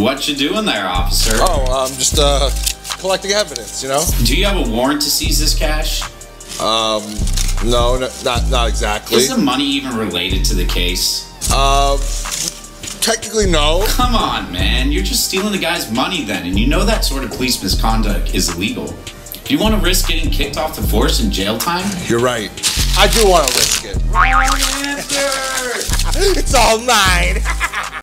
What you doing there, officer? Oh, I'm just uh, collecting evidence, you know? Do you have a warrant to seize this cash? Um, no, no not not exactly. Is the money even related to the case? Um, technically no. Come on, man. You're just stealing the guy's money then, and you know that sort of police misconduct is illegal. Do you want to risk getting kicked off the force and jail time? You're right. I do want to risk it. Wrong answer! It's all mine.